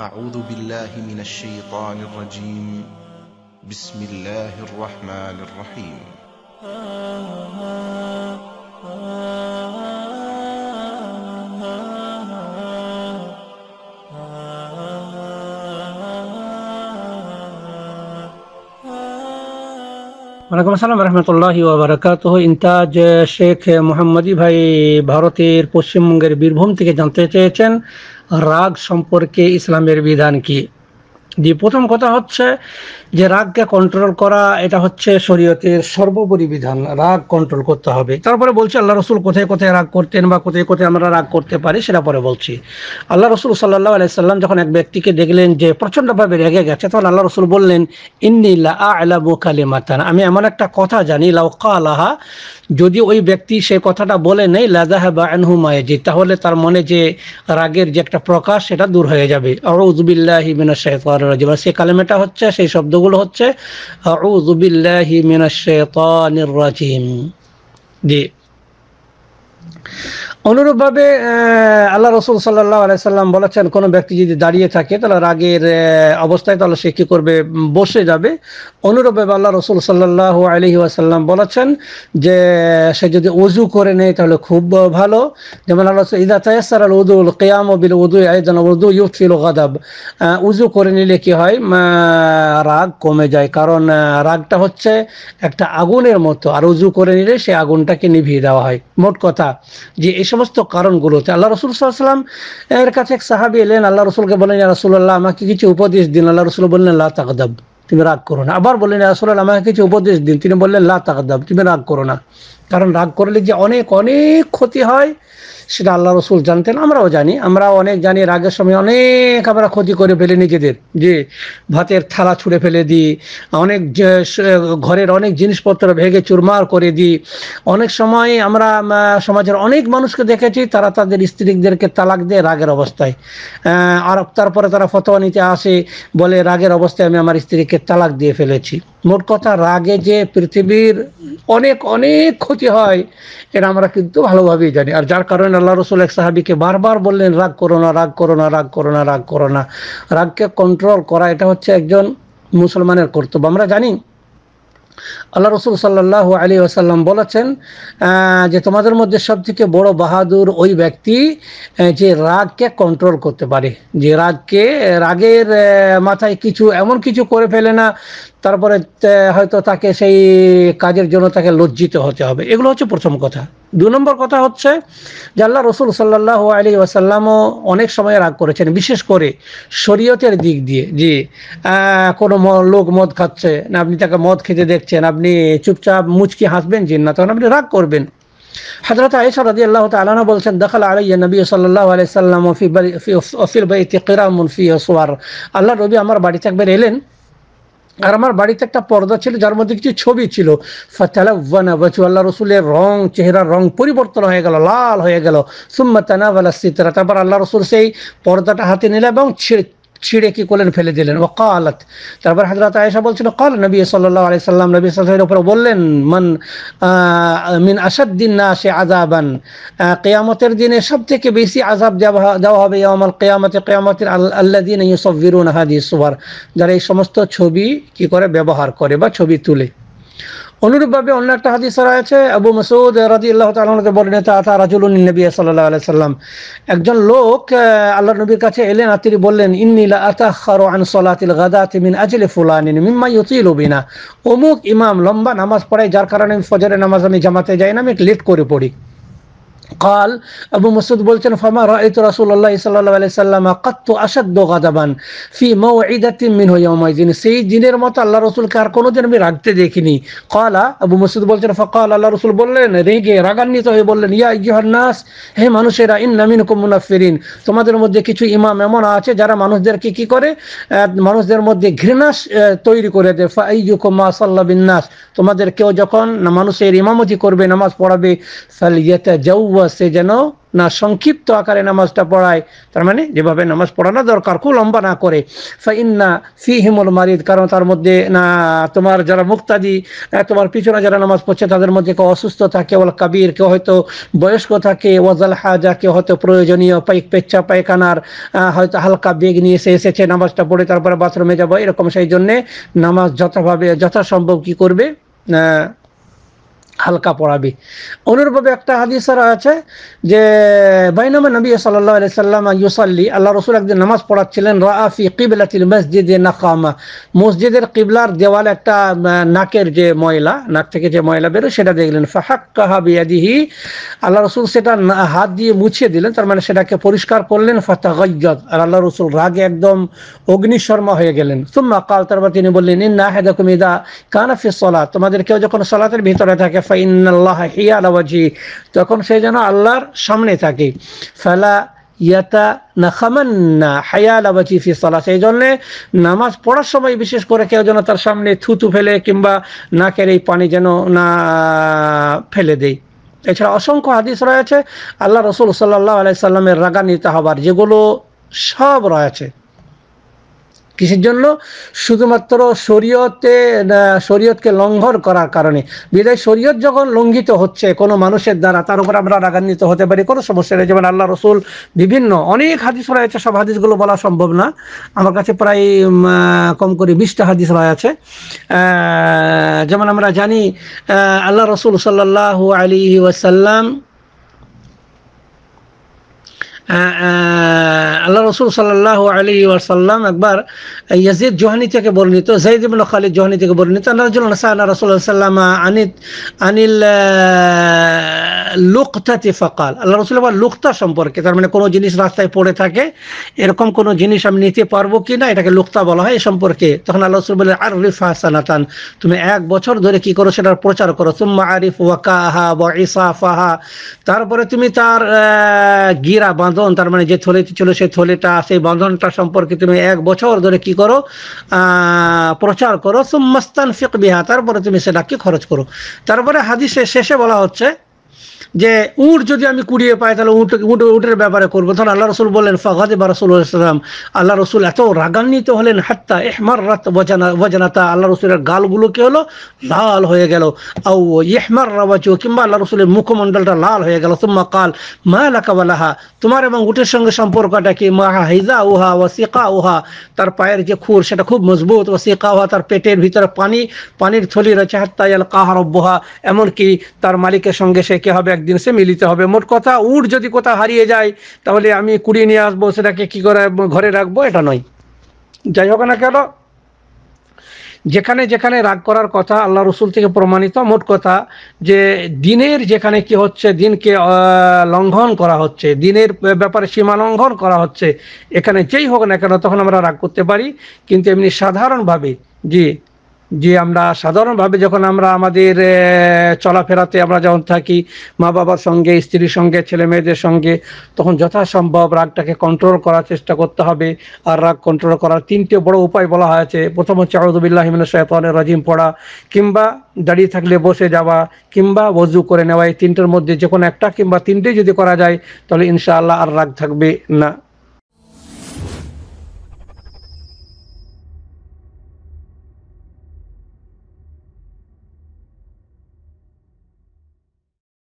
أعوذ بالله من الشيطان الرجيم بسم الله الرحمن الرحيم ওয়ালাইকুম আসসালাম রহমতুল্লাহ ওবরাকাত ইন্তাজ শেখ মোহাম্মদী ভাই ভারতের পশ্চিমবঙ্গের বীরভূম থেকে জানতে চেয়েছেন রাগ সম্পর্কে ইসলামের বিধান কি জি প্রথম কথা হচ্ছে যে রাগকে কন্ট্রোল করা, এটা হচ্ছে শরীয়তের সর্বোপরি বিধান। রাগ কন্ট্রোল করতে হবে। তারপরে বলছি, আল্লাহ রসুল কোথায় কোথায় রাগ করতেন বা কোথায় কোথায় আমরা রাগ করতে পারি সেটা পরে বলছি। আল্লাহ রসুল সাল্লাহ আলাইসাল্লাম যখন এক ব্যক্তিকে দেখলেন যে প্রচণ্ডভাবে রেগে গেছে, তখন আল্লাহ রসুল বললেন ইন্নিল্লা আলাবু কালিমাতান। আমি এমন একটা কথা জানি লাউকা আলাহা যদি ওই ব্যক্তি সে কথাটা বলে নেই লাদাহ বা আনহু মায়েজি তাহলে তার মনে যে রাগের যে একটা প্রকাশ, সেটা দূর হয়ে যাবে। আর উজবিল্লাহ মিনাশ শাইতানির রাজিম আর সেই কালেমাটা হচ্ছে সেই শব্দগুলো হচ্ছে আউজুবিল্লাহি মিনাশ শাইতানির রাজিম। জি। অনুরূপভাবে আল্লাহ রসুল সাল্লাহ আলাইসাল্লাম বলেছেন, কোনো ব্যক্তি যদি দাঁড়িয়ে থাকে, তাহলে রাগের অবস্থায় তাহলে সে কী করবে? বসে যাবে। অনুরূপভাবে আল্লাহ রসুল সাল্লাহ আলহি আসাল্লাম বলেছেন যে, সে যদি উজু করে নেয়, তাহলে খুব ভালো। যেমন আল্লাহ ইদা তায়াসার আল উদুল কেয়াম বিল উদু আইদান উদু ইউফিল গাদাব। উজু করে নিলে কি হয়? রাগ কমে যায়। কারণ রাগটা হচ্ছে একটা আগুনের মতো। আর উজু করে নিলে সে আগুনটাকে নিভিয়ে দেওয়া হয়। মোট কথা যে সমস্ত কারণগুলোতে আল্লাহ রসুল সাল্লাম এর কাছে এক সাহাবি এলেন, আল্লাহ রসুলকে বলেন রসুল্লাহ আমাকে কিছু উপদেশ দিন। আল্লাহ রসুল বললেন, লা তাকদাব তুমি রাগ করো না। আবার বললেন রসুল্লাহ আমাকে কিছু উপদেশ দিন। তিনি বললেন, লা তাকদাব তুমি রাগ করো না। কারণ রাগ করলে যে অনেক অনেক ক্ষতি হয়, সেটা আল্লাহ রসুল জানতেন, আমরাও জানি। আমরাও অনেক জানি রাগের সময় অনেক আমরা ক্ষতি করে ফেলে নিজেদের। যে ভাতের থালা ছুঁড়ে ফেলে দিই, অনেক ঘরের অনেক জিনিসপত্র ভেঙে চুরমার করে দিই। অনেক সময় আমরা সমাজের অনেক মানুষকে দেখেছি, তারা তাদের স্ত্রীদেরকে তালাক দেয় রাগের অবস্থায়। আর তারপরে তারা ফতোয়া নিতে আসে, বলে রাগের অবস্থায় আমি আমার স্ত্রীকে তালাক দিয়ে ফেলেছি। মোট কথা রাগে যে পৃথিবীর অনেক অনেক ক্ষতি হয়, এটা আমরা কিন্তু ভালোভাবেই জানি। আর যার কারণে আল্লাহ রসুল এক সাহাবিকে বারবার বললেন, রাগ করো না, রাগ করো না, রাগ করো না, রাগ করো না। রাগকে কন্ট্রোল করা, এটা হচ্ছে একজন মুসলমানের কর্তব্য। আমরা জানি আল্লাহ রসুল সাল্লাহ আলী আসাল্লাম বলেছেন যে তোমাদের মধ্যে সব থেকে বড় বাহাদুর ওই ব্যক্তি যে রাগকে কন্ট্রোল করতে পারে। যে রাগকে, রাগের মাথায় কিছু এমন কিছু করে ফেলে না, তারপরে হয়তো তাকে সেই কাজের জন্য তাকে লজ্জিত হতে হবে। এগুলো হচ্ছে প্রথম কথা। দু নম্বর কথা হচ্ছে যে আল্লাহ রসুল সাল্লাহ আলী ওসাল্লামও অনেক সময় রাগ করেছেন, বিশেষ করে শরীয়তের দিক দিয়ে। যে কোনো লোক মদ খাচ্ছে, না আপনি তাকে মদ খেতে দেখছেন, আপনি চুপচাপ মুচকি হাসবেন যে না তখন আপনি রাগ করবেন। হজরত আয়েশা রাজি আল্লাহ তালানা বলছেন, দখল আলাইয়া নবী সাল্লাহ আলাইসাল্লাম সাল্লাম বাই ফি অফিল বাই তিকিরা মুনফি ওসোয়ার আল্লাহ রবি আমার বাড়িতে একবার এলেন আর আমার বাড়িতে একটা পর্দা ছিল, যার মধ্যে কিছু ছবি ছিল। আল্লাহ রসুলের রং চেহারা রং পরিবর্তন হয়ে গেল, লাল হয়ে গেল। সুম্মা তানাওয়ালা সিতরা তারপর আল্লাহ রসুল সেই পর্দাটা হাতে নিলে এবং ছিঁড়ে ছিঁড়ে কি করলেন ফেলে দিলেন? ও কালত। তারপর হাজরত আয়েশা বলছিল, কাল নবী সাল্লাহ আলি সাল্লাম নবী সাল্লামের উপরে বললেন, মান মিন আসাদ্দিন না সে আজাবান কেয়ামতের দিনে সব থেকে বেশি আজাব দেওয়া হবে আমার কেয়ামতে, কেয়ামতের আল্লাহ দিন ইউসফিরুন হাদিস সুবার, যারা এই সমস্ত ছবি কি করে? ব্যবহার করে বা ছবি তুলে। অনুরূপভাবে অন্য একটা হাদিস রয়েছে, আবু মসুদ রাজি আল্লাহ তালকে বলেন তা রাজুলুন নবী সাল্লাহ আলাই সাল্লাম একজন লোক আল্লাহ নবীর কাছে এলেন আর তিনি বললেন ইন্নিলা আতাখারো আন সলাতিল গাদাতি মিন আজলে ফুলানিন, মিম্মা ইউতিল বিনা। অমুক ইমাম লম্বা নামাজ পড়ায়, যার কারণে আমি ফজরের নামাজ আমি জামাতে যাই না, আমি লেট করে পড়ি। قال আবু মসুদ বলছেন ফামা রাইত রাসুল্লাহ সাল্লাহ আলি সাল্লাম কাত্ত আসাদ্দ গাদাবান ফি মৌদাতি মিন হইয়ামাই দিন সেই দিনের মতো আল্লাহ রসুলকে আর কোনো দিন আমি রাগতে দেখিনি। قال আবু মসুদ বলছেন فقال আল্লাহ রসুল বললেন, রেগে রাগান্বিত হয়ে বললেন, ইয়া ইহার নাস, হে মানুষেরা ইন্নামিন কুমুনাফিরিন তোমাদের মধ্যে কিছু ইমাম এমন আছে যারা মানুষদেরকে কি করে? মানুষদের মধ্যে ঘৃণাস তৈরি করে দেয়। ফাইজুকু মা সাল্লা বিন্নাস তোমাদের কেউ যখন মানুষের ইমামতি করবে, নামাজ পড়াবে ফালিয়াতা জাউওয়া সে যেন না সংক্ষিপ্ত আকারে নামাজটা পড়ায়, তার মানে যেভাবে নামাজ পড়ানো দরকার, খুব লম্বা না করে। ফাইন্না ফি হিমুল মারিদ, কারণ তার মধ্যে না, তোমার যারা মুক্তাদি তোমার পিছনে যারা নামাজ পড়ছে, তাদের মধ্যে কেউ অসুস্থ থাকে, ওয়াল কাবির, কেউ হয়তো বয়স্ক থাকে, ওয়াজাল হাজা, কেউ হয়তো প্রয়োজনীয় পাইক পেচ্ছা, পায়খানার হয়তো হালকা বেগ নিয়ে এসে এসেছে নামাজটা পড়ে, তারপরে বাথরুমে যাব, এরকম সেই জন্যে নামাজ যথাভাবে, যথাসম্ভব কি করবে? হালকা পড়াবে। অনুরূপভাবে একটা হাদিস আছে যে, বাইনামা নবী সাল্লাল্লাহু আলাইহি সাল্লাম ইউসাল্লি, আল্লাহ রসুল একদিন নামাজ পড়াচ্ছিলেন, রাআ ফি কিবলাতিল মসজিদে নাকামা। মসজিদের কিবলার দেওয়ালে একটা নাকের যে ময়লা, নাক থেকে যে ময়লা বেরোয়, সেটা দেখলেন। ফাহাক্কাহা বিয়াদিহি, আল্লাহ রসুল সেটা হাত দিয়ে মুছিয়ে দিলেন, তার মানে সেটাকে পরিষ্কার করলেন, ফাতাগাজ্জাদ। আর আল্লাহ রসুল রাগে একদম অগ্নিশর্মা হয়ে গেলেন। সুম্মা কাল তারপর তিনি বললেন, ইন্না আহাদাকুম ইদা কানা ফি সালাত। তোমাদের কেউ যখন সালাতের ভিতরে থাকে ফাইনাল্লাহ তখন সে যেন আল্লাহর সামনে থাকে। ফালা ইয়াতা নাখামান্না হায়ালা ওয়াজহি ফি সালাত। সেই জন্য নামাজ পড়ার সময় বিশেষ করে কেউ যেন তার সামনে থুতু ফেলে কিংবা নাকের এই পানি যেন না ফেলে দেয়। এছাড়া অসংখ্য হাদিস রয়েছে। আল্লাহ রসুল সাল্লাহ আলাইসাল্লামের রাগান্বিত হবার যেগুলো সব রয়েছে। কিসের জন্য? শুধুমাত্র শরীয়তে শরীয়তকে লঙ্ঘন করার কারণে। বিদায় শরীয়ত যখন লঙ্ঘিত হচ্ছে কোনো মানুষের দ্বারা, তার উপর আমরা রাগান্বিত হতে পারি, কোনো সমস্যা নেই। যেমন আল্লাহ রসুল বিভিন্ন, অনেক হাদিস রয়েছে, সব হাদিসগুলো বলা সম্ভব না। আমার কাছে প্রায় কম করে বিশটা হাদিস রয়েছে। যেমন আমরা জানি আল্লাহ রসুল সাল্লাহ আলী ওয়াসাল্লাম আল্লাহ রসুল সাল্লাহ আলী ওয়াসাল্লাম একবার ইয়াজিদ জোহানি থেকে বর্ণিত, জাইদ ইবনে খালিদ জোহানি থেকে বর্ণিত, আল্লাহ রসুল সাল্লাম আনিত, আনিল লুকতাতি ফাকাল। আল্লাহ রসুল আবার লুকতা সম্পর্কে, তার মানে কোনো জিনিস রাস্তায় পড়ে থাকে, এরকম কোনো জিনিস আমি নিতে পারব কি না, এটাকে লুকতা বলা হয় এই সম্পর্কে। তখন আল্লাহ রসুল বলে আর রিফা সানাতান, তুমি এক বছর ধরে কি করো সেটার প্রচার করো। তুম্মা আরিফ ওয়াকাহা বা ইসাফাহা, তারপরে তুমি তার গিরা বাঁধন তার মানে যে থলেটি ছিল সেই থলেটা, সেই বাঁধনটা সম্পর্কে তুমি এক বছর ধরে কি করো? প্রচার করো সুম্মাস্তান ফিক বিহা, তারপরে তুমি সেটা কি খরচ করো। তারপরে হাদিসের শেষে বলা হচ্ছে যে উট যদি আমি কুড়িয়ে পাই, তাহলে উট উট, উটের ব্যাপারে করব। তখন আল্লাহ রসুল বললেন, ফাগাদে বা রসুল ইসলাম আল্লাহ রসুল এত রাগান্বিত হলেন, হাত্তা এহমার রাত বজানা বজানাতা আল্লাহ রসুলের গালগুলো কি হলো? লাল হয়ে গেল। আউ ইহমার রাবাচু কিংবা আল্লাহ রসুলের মুখমণ্ডলটা লাল হয়ে গেল। তুম্মা কাল, মা লাকাবালাহা তোমার এবং উটের সঙ্গে সম্পর্কটা কি? মা হাইজা উহা ও সিকা উহা তার পায়ের যে খুর, সেটা খুব মজবুত। ও সিকা উহা তার পেটের ভিতরে পানি, পানির থলি রয়েছে, হাত্তা ইয়াল কাহারব্বহা এমনকি তার মালিকের সঙ্গে সে কি হবে? একদিন সে মিলিত হবে। মোট কথা, উট যদি কোথাও হারিয়ে যায়, তাহলে আমি কুড়িয়ে নিয়ে আসব, সেটাকে কি করে ঘরে রাখব, এটা নয়। যাই হোক না কেন, যেখানে যেখানে রাগ করার কথা আল্লাহ রসুল থেকে প্রমাণিত, মোট কথা যে দিনের যেখানে কি হচ্ছে, দিনকে লঙ্ঘন করা হচ্ছে, দিনের ব্যাপারে সীমা লঙ্ঘন করা হচ্ছে, এখানে যেই হোক না কেন, তখন আমরা রাগ করতে পারি। কিন্তু এমনি সাধারণভাবে, জি যে আমরা সাধারণভাবে যখন আমরা আমাদের চলাফেরাতে আমরা যখন থাকি, মা বাবার সঙ্গে, স্ত্রীর সঙ্গে, ছেলে মেয়েদের সঙ্গে, তখন যথাসম্ভব রাগটাকে কন্ট্রোল করার চেষ্টা করতে হবে। আর রাগ কন্ট্রোল করার তিনটে বড় উপায় বলা হয়েছে। প্রথম হচ্ছে আউদুবিল্লাহ হিমিন শৈতানের রাজিম পড়া। কিংবা দাঁড়িয়ে থাকলে বসে যাওয়া, কিংবা বজু করে নেওয়া। এই তিনটের মধ্যে যে কোনো একটা কিংবা তিনটে যদি করা যায়, তাহলে ইনশাআল্লাহ আর রাগ থাকবে না।